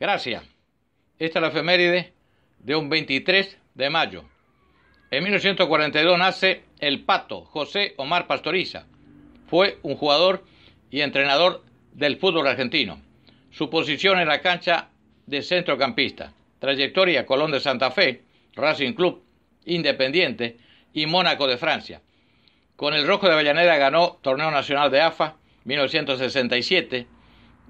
Gracias. Esta es la efeméride de un 23 de mayo. En 1942 nace el Pato José Omar Pastoriza. Fue un jugador y entrenador del fútbol argentino. Su posición en la cancha de centrocampista. Trayectoria Colón de Santa Fe, Racing Club, Independiente y Mónaco de Francia. Con el Rojo de Avellaneda ganó Torneo Nacional de AFA 1967,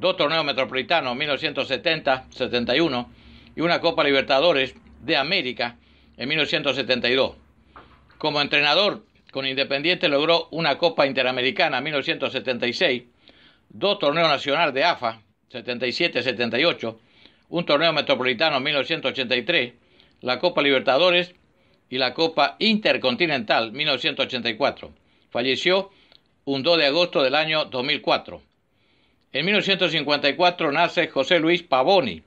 dos torneos metropolitanos 1970-71 y una Copa Libertadores de América en 1972. Como entrenador con Independiente logró una Copa Interamericana en 1976, dos torneos nacionales de AFA 77-78, un torneo metropolitano en 1983, la Copa Libertadores y la Copa Intercontinental 1984. Falleció un 2 de agosto del año 2004. En 1954 nace José Luis Pavoni.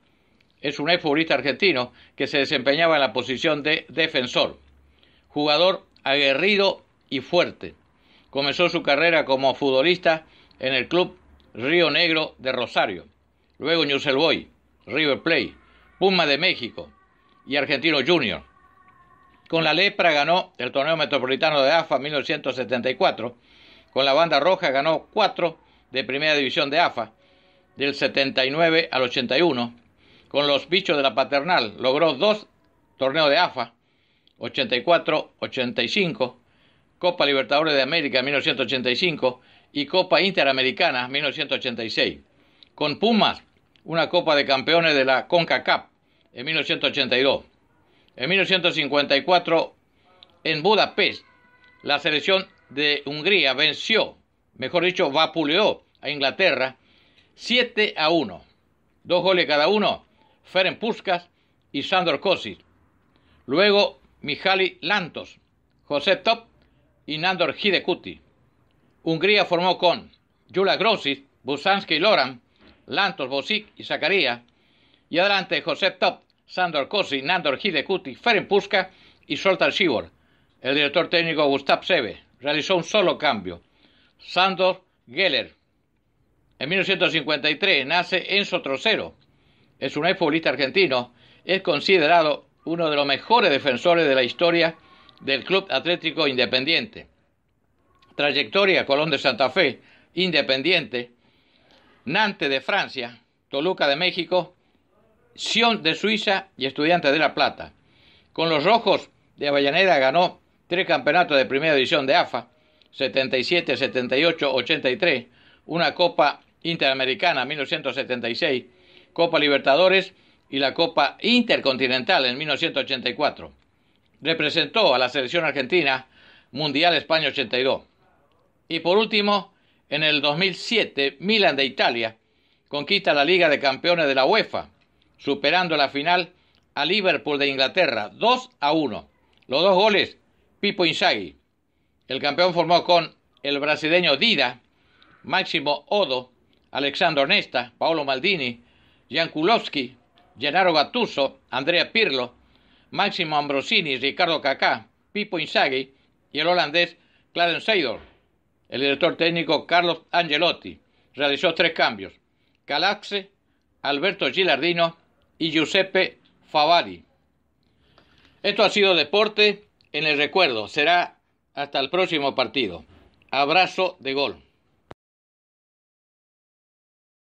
Es un futbolista argentino que se desempeñaba en la posición de defensor. Jugador aguerrido y fuerte. Comenzó su carrera como futbolista en el club Río Negro de Rosario, luego Newell's Boy, River Plate, Puma de México y Argentino Junior. Con la Lepra ganó el torneo metropolitano de AFA 1974. Con la Banda Roja ganó cuatro de Primera División de AFA, del 79 al 81. Con los Bichos de la Paternal logró dos torneos de AFA, 84-85, Copa Libertadores de América 1985 y Copa Interamericana 1986. Con Pumas, una Copa de Campeones de la CONCACAF en 1982. En 1954, en Budapest, la selección de Hungría venció, mejor dicho, vapuleó a Inglaterra 7 a 1. Dos goles cada uno, Ferenc Puskas y Sandor Kosic. Luego, Mihaly Lantos, José Top y Nandor Hidekuti. Hungría formó con Jula Grosic, Busanski Loran, Lantos, Bosic y Zakaria. Y adelante José Top, Sandor Kosi, Nandor Hidekuti, Ferenc Puska y Soltar Shibor. El director técnico Gustav Sebe realizó un solo cambio. Sandor Geller. En 1953 nace Enzo Trocero. Es un futbolista argentino. Es considerado uno de los mejores defensores de la historia del Club Atlético Independiente. Trayectoria Colón de Santa Fe, Independiente, Nantes de Francia, Toluca de México, Sion de Suiza y Estudiantes de La Plata. Con los Rojos de Avellaneda ganó tres campeonatos de primera división de AFA, 77, 78, 83, una Copa Interamericana 1976, Copa Libertadores y la Copa Intercontinental en 1984. Representó a la selección argentina Mundial España 82. Y por último, en el 2007, Milan de Italia conquista la Liga de Campeones de la UEFA, superando la final a Liverpool de Inglaterra, 2 a 1. Los dos goles, Pipo Inzaghi. El campeón formó con el brasileño Dida, Máximo Odo, Alexandro Nesta, Paolo Maldini, Jan Kulowski, Gennaro Gattuso, Andrea Pirlo, Máximo Ambrosini, Ricardo Kaká, Pipo Inzaghi y el holandés Clarence Seydorf. El director técnico Carlos Angelotti realizó tres cambios. Calaxe, Alberto Gilardino y Giuseppe Favari. Esto ha sido deporte en el recuerdo. Será hasta el próximo partido. Abrazo de gol.